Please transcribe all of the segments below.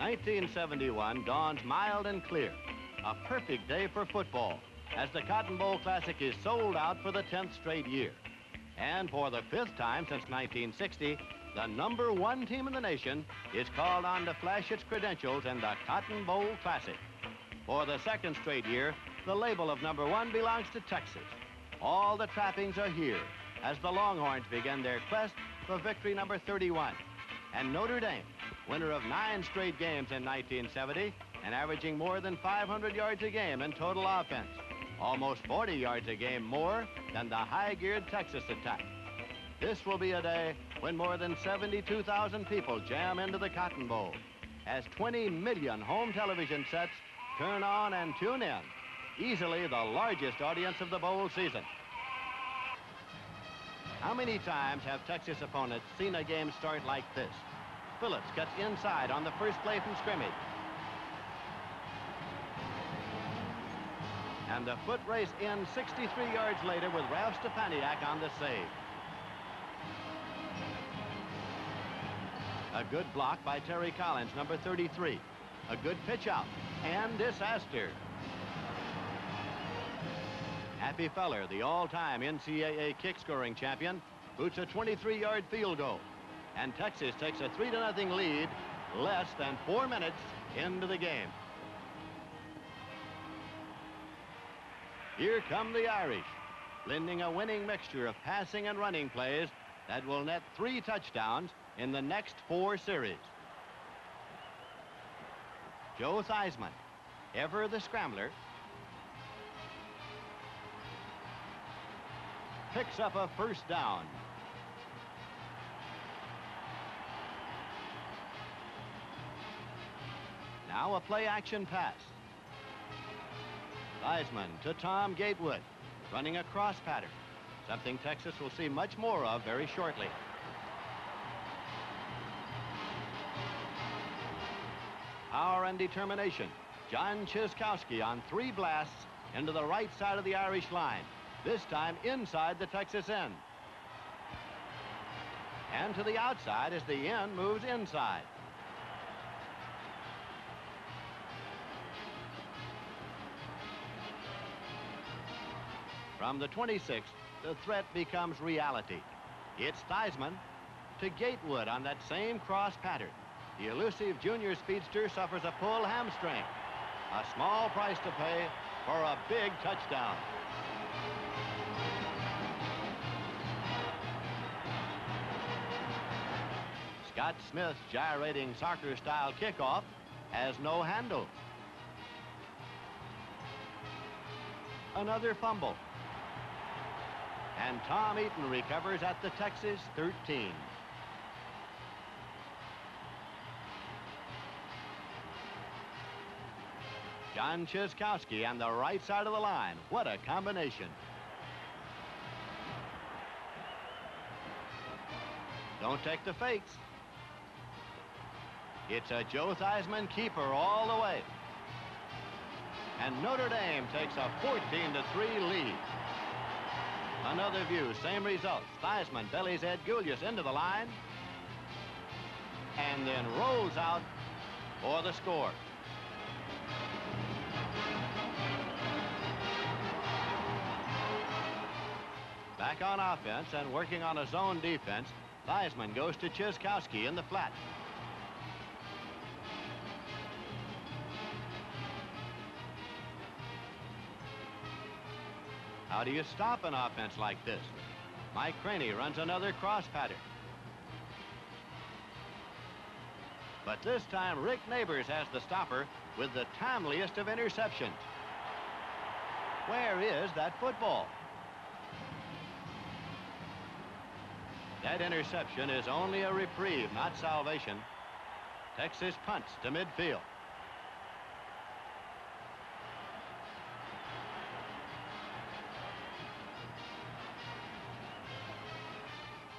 1971 dawns mild and clear. A perfect day for football as the Cotton Bowl Classic is sold out for the 10th straight year. And for the fifth time since 1960, the number one team in the nation is called on to flash its credentials in the Cotton Bowl Classic. For the second straight year, the label of number one belongs to Texas. All the trappings are here as the Longhorns begin their quest for victory number 31. And Notre Dame, winner of nine straight games in 1970 and averaging more than 500 yards a game in total offense, almost 40 yards a game more than the high-geared Texas attack. This will be a day when more than 72,000 people jam into the Cotton Bowl as 20 million home television sets turn on and tune in, easily the largest audience of the bowl season. How many times have Texas opponents seen a game start like this? Phillips cuts inside on the first play from scrimmage. And the foot race ends 63 yards later with Ralph Stepaniak on the save. A good block by Terry Collins, number 33. A good pitch out and disaster. Happy Feller, the all-time NCAA kick-scoring champion, boots a 23-yard field goal. And Texas takes a 3-0 lead less than four minutes into the game. Here come the Irish, blending a winning mixture of passing and running plays that will net three touchdowns in the next four series. Joe Theismann, ever the scrambler, picks up a first down. Now a play action pass. Theismann to Tom Gatewood, running a cross pattern, something Texas will see much more of very shortly. Power and determination. John Cieszkowski on three blasts into the right side of the Irish line, this time inside the Texas end. And to the outside as the end moves inside. From the 26th, the threat becomes reality. It's Theismann to Gatewood on that same cross pattern. The elusive junior speedster suffers a pull hamstring. A small price to pay for a big touchdown. Scott Smith's gyrating soccer-style kickoff has no handle. Another fumble. And Tom Eaton recovers at the Texas 13. John Cieszkowski on the right side of the line. What a combination. Don't take the fakes. It's a Joe Theismann keeper all the way. And Notre Dame takes a 14 to 3 lead. Another view, same result. Theismann bellies Ed Gulyas into the line and then rolls out for the score. Back on offense and working on a zone defense, Theismann goes to Cieszkowski in the flat. How do you stop an offense like this? Mike Creaney runs another cross pattern. But this time, Rick Neighbors has the stopper with the timeliest of interceptions. Where is that football? That interception is only a reprieve, not salvation. Texas punts to midfield.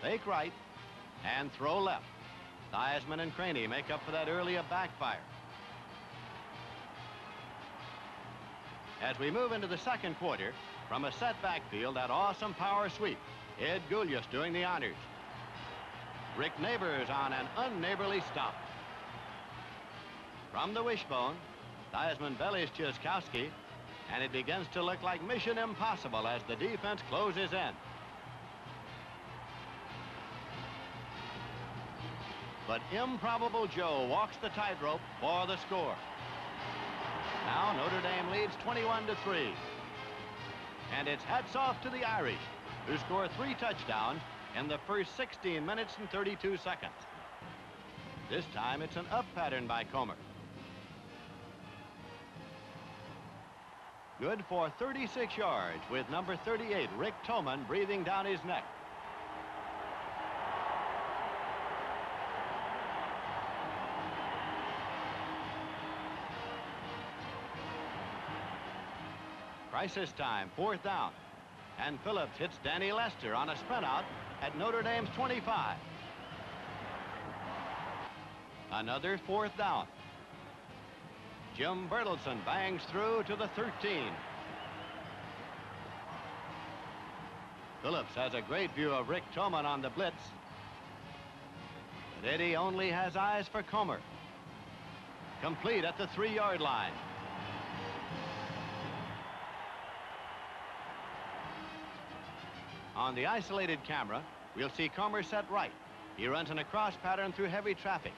Fake right and throw left. Theismann and Creaney make up for that earlier backfire. As we move into the second quarter, from a set backfield, that awesome power sweep. Ed Gulyas doing the honors. Rick Neighbors on an unneighborly stop. From the wishbone, Theismann bellies Cieszkowski, and it begins to look like mission impossible as the defense closes in. But Improbable Joe walks the tightrope for the score. Now Notre Dame leads 21 to 3. And it's hats off to the Irish, who score three touchdowns in the first 16 minutes and 32 seconds. This time it's an up pattern by Comer. Good for 36 yards with number 38, Rick Thomann, breathing down his neck. Crisis time, fourth down. And Phillips hits Danny Lester on a sprint out at Notre Dame's 25. Another fourth down. Jim Bertelsen bangs through to the 13. Phillips has a great view of Rick Thomann on the blitz. But Eddie only has eyes for Comer. Complete at the three-yard line. On the isolated camera, we'll see Comer set right. He runs in a cross pattern through heavy traffic.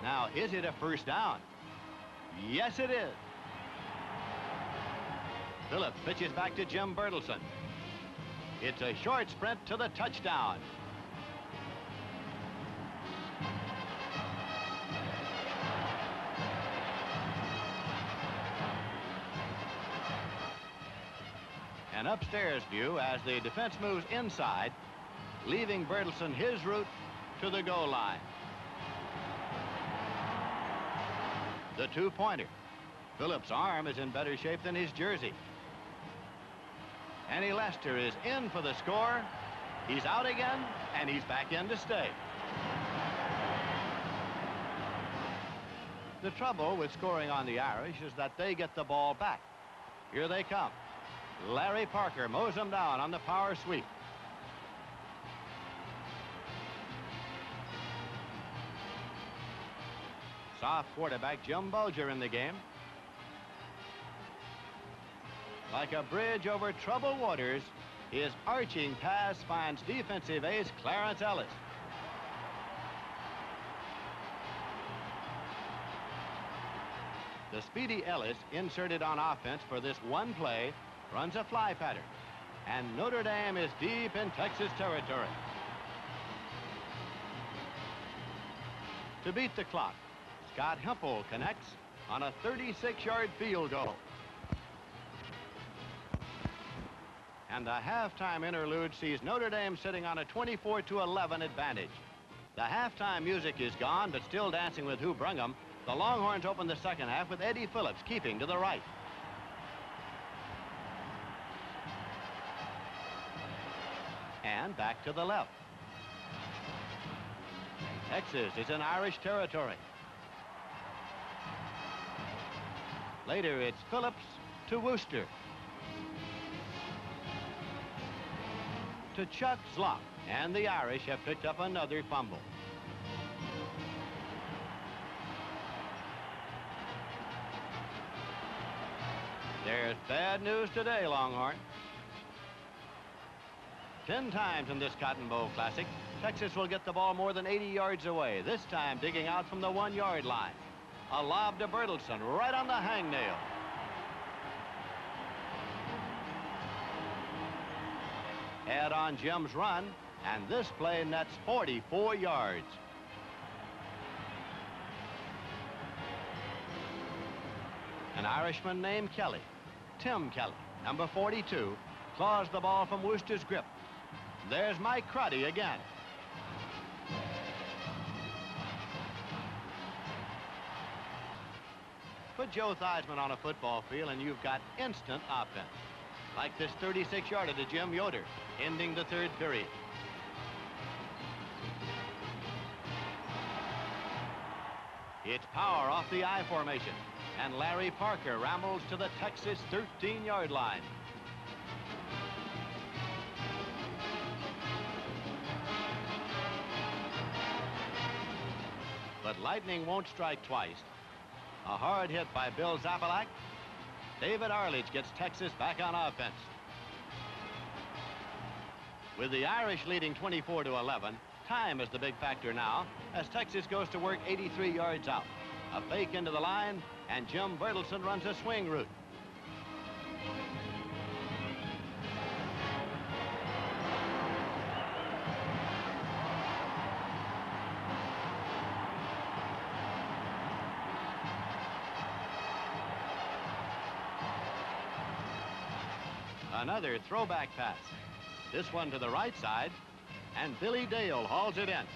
Now, is it a first down? Yes, it is. Phillips pitches back to Jim Bertelsen. It's a short sprint to the touchdown. An upstairs view as the defense moves inside, leaving Bertelsen his route to the goal line. The two-pointer. Phillips' arm is in better shape than his jersey. Danny Lester is in for the score. He's out again, and he's back in to stay. The trouble with scoring on the Irish is that they get the ball back. Here they come. Larry Parker mows them down on the power sweep. Soft quarterback Jim Bulger in the game. Like a bridge over troubled waters, his arching pass finds defensive ace Clarence Ellis. The speedy Ellis inserted on offense for this one play runs a fly pattern. And Notre Dame is deep in Texas territory. To beat the clock, Scott Hempel connects on a 36-yard field goal. And the halftime interlude sees Notre Dame sitting on a 24-11 advantage. The halftime music is gone, but still dancing with who brung 'em. The Longhorns open the second half with Eddie Phillips keeping to the right. And back to the left. Texas is in Irish territory. Later, it's Phillips to Worster. To Chuck Zloch. And the Irish have picked up another fumble. There's bad news today, Longhorn. Ten times in this Cotton Bowl Classic, Texas will get the ball more than 80 yards away, this time digging out from the one-yard line. A lob to Bertelsen right on the hangnail. Add on Jim's run, and this play nets 44 yards. An Irishman named Kelly, Tim Kelly, number 42, claws the ball from Worster's grip. There's Mike Crotty again. Put Joe Theismann on a football field and you've got instant offense. Like this 36-yarder to Jim Yoder, ending the third period. It's power off the I formation. And Larry Parker rambles to the Texas 13-yard line. But lightning won't strike twice. A hard hit by Bill Zapalac. David Arledge gets Texas back on offense. With the Irish leading 24 to 11, time is the big factor now as Texas goes to work 83 yards out. A fake into the line, and Jim Bertelsen runs a swing route. Another throwback pass. This one to the right side, and Billy Dale hauls it in.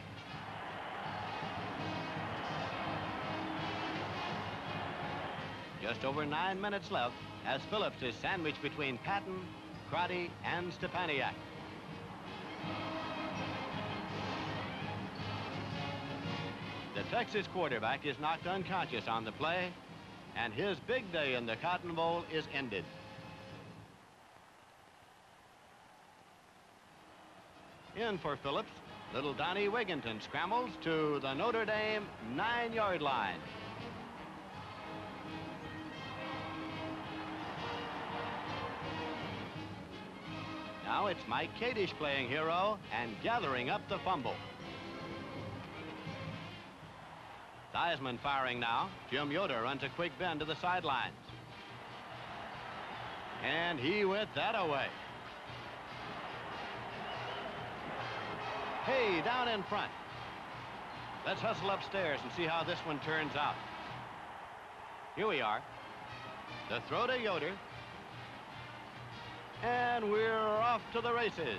Just over nine minutes left as Phillips is sandwiched between Patton, Crotty, and Stepaniak. The Texas quarterback is knocked unconscious on the play, and his big day in the Cotton Bowl is ended. In for Phillips, little Donnie Wigginton scrambles to the Notre Dame nine-yard line. Now it's Mike Kadish playing hero and gathering up the fumble. Theismann firing now. Jim Yoder runs a quick bend to the sidelines. And he went that away. Hey, down in front. Let's hustle upstairs and see how this one turns out. Here we are. The throw to Yoder. And we're off to the races.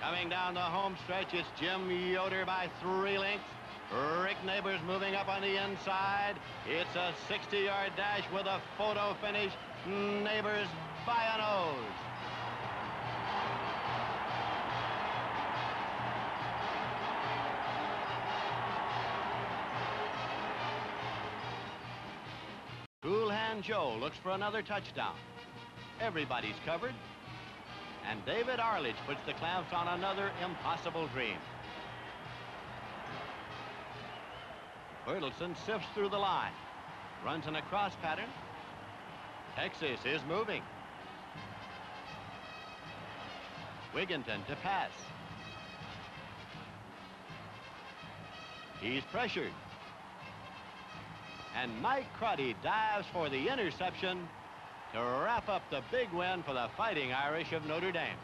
Coming down the home stretch, it's Jim Yoder by three lengths. Rick Neighbors moving up on the inside. It's a 60-yard dash with a photo finish. Neighbors by a nose. Joe looks for another touchdown. Everybody's covered. And David Arledge puts the clamps on another impossible dream. Bertelsen sifts through the line. Runs in a cross pattern. Texas is moving. Wigginton to pass. He's pressured. And Mike Crotty dives for the interception to wrap up the big win for the Fighting Irish of Notre Dame.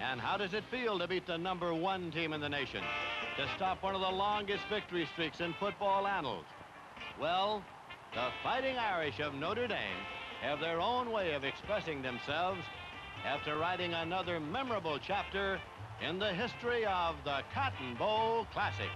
And how does it feel to beat the number one team in the nation? To stop one of the longest victory streaks in football annals? Well, the Fighting Irish of Notre Dame have their own way of expressing themselves after writing another memorable chapter in the history of the Cotton Bowl Classic.